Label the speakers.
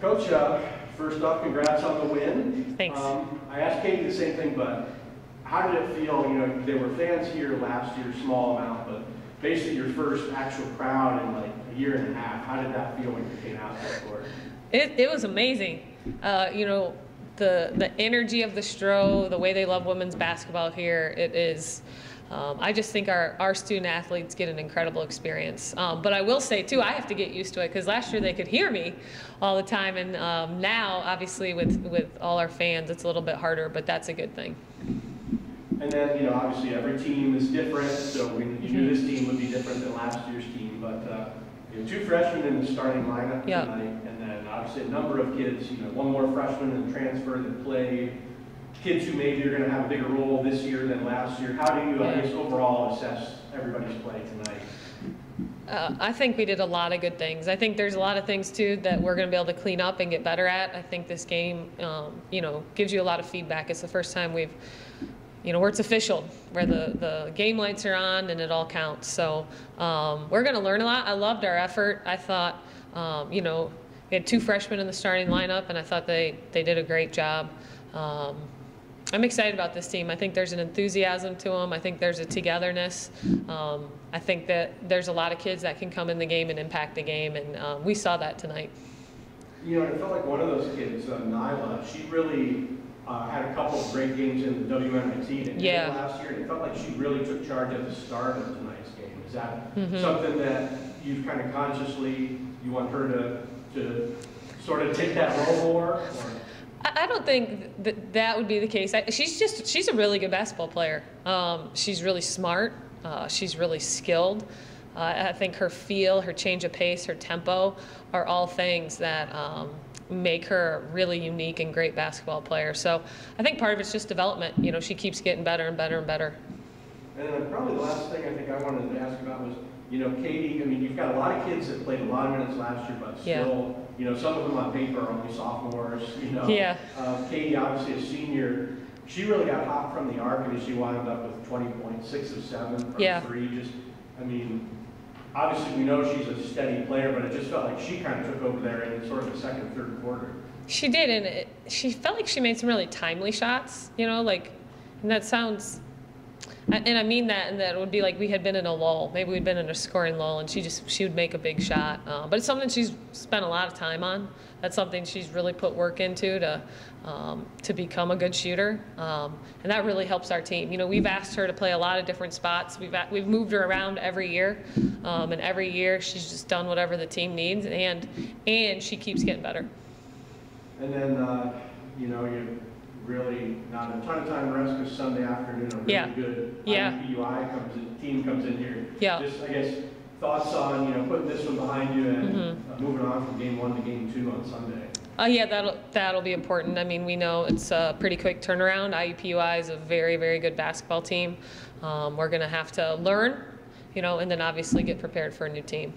Speaker 1: Coach, uh, first off, congrats on the win.
Speaker 2: Thanks.
Speaker 1: Um, I asked Katie the same thing, but how did it feel? You know, there were fans here last year, small amount, but basically your first actual crowd in like a year and a half. How did that feel when you came out the court?
Speaker 2: It, it was amazing. Uh, you know, the the energy of the Stroh, the way they love women's basketball here, it is. Um, I just think our, our student athletes get an incredible experience. Um, but I will say too, I have to get used to it because last year they could hear me all the time, and um, now obviously with with all our fans, it's a little bit harder. But that's a good thing.
Speaker 1: And then, you know, obviously every team is different, so we, you knew this team would be different than last year's team, but, uh, you have two freshmen in the starting lineup
Speaker 2: Yeah.
Speaker 1: tonight, and then obviously a number of kids, you know, one more freshman and transfer that played, kids who maybe are gonna have a bigger role this year than last year. How do you, I guess, overall assess everybody's play tonight?
Speaker 2: Uh, I think we did a lot of good things. I think there's a lot of things too that we're going to be able to clean up and get better at. I think this game, um, you know, gives you a lot of feedback. It's the first time we've, you know, where it's official, where the, the game lights are on and it all counts. So um, we're going to learn a lot. I loved our effort. I thought, um, you know, we had two freshmen in the starting lineup, and I thought they, they did a great job. Um, I'm excited about this team. I think there's an enthusiasm to them. I think there's a togetherness. Um, I think that there's a lot of kids that can come in the game and impact the game, and um, we saw that tonight.
Speaker 1: You know, it felt like one of those kids, uh, Nyla, she really uh, had a couple of great games in the WNIT and
Speaker 2: Yeah.
Speaker 1: last year, and it felt like she really took charge at the start of tonight's game. Is that
Speaker 2: Mhm.
Speaker 1: something that you've kind of consciously, you want her to, to sort of take that role more? or-
Speaker 2: I don't think that that would be the case. I, she's just she's a really good basketball player. Um, she's really smart. Uh, she's really skilled. Uh, I think her feel, her change of pace, her tempo are all things that um, make her a really unique and great basketball player. So I think part of it's just development. You know, she keeps getting better and better and better.
Speaker 1: And then probably the last thing I think I wanted to ask about was, you know, Katie, I mean, you've got a lot of kids that played a lot of minutes last year, but
Speaker 2: Yeah.
Speaker 1: You know, some of them on paper are only sophomores, you know.
Speaker 2: Yeah.
Speaker 1: Uh, Katie, obviously a senior, she really got hot from the arc, and she wound up with twenty point six of seven from
Speaker 2: Yeah.
Speaker 1: three, just, I mean, obviously we know she's a steady player, but it just felt like she kind of took over there in sort of the second, third quarter.
Speaker 2: She did, and it, she felt like she made some really timely shots. You know, like, and that sounds, and I mean that, and that it would be like we had been in a lull. Maybe we'd been in a scoring lull, and she just she would make a big shot. Uh, but it's something she's spent a lot of time on. That's something she's really put work into to um, to become a good shooter, um, and that really helps our team. You know, we've asked her to play a lot of different spots. We've we've moved her around every year, um, and every year she's just done whatever the team needs, and and she keeps getting better.
Speaker 1: And then, uh, you know, you really not a ton of time rest because Sunday afternoon, a really
Speaker 2: Yeah.
Speaker 1: good
Speaker 2: Yeah.
Speaker 1: IUPUI comes in, team comes in here.
Speaker 2: Yeah.
Speaker 1: Just, I guess, thoughts on, you know, putting this one behind you and
Speaker 2: Mhm.
Speaker 1: uh, moving on from game one to game two on Sunday.
Speaker 2: Uh, yeah, that'll that'll be important. I mean, we know it's a pretty quick turnaround. IUPUI is a very very good basketball team. Um, we're going to have to learn, you know, and then obviously get prepared for a new team.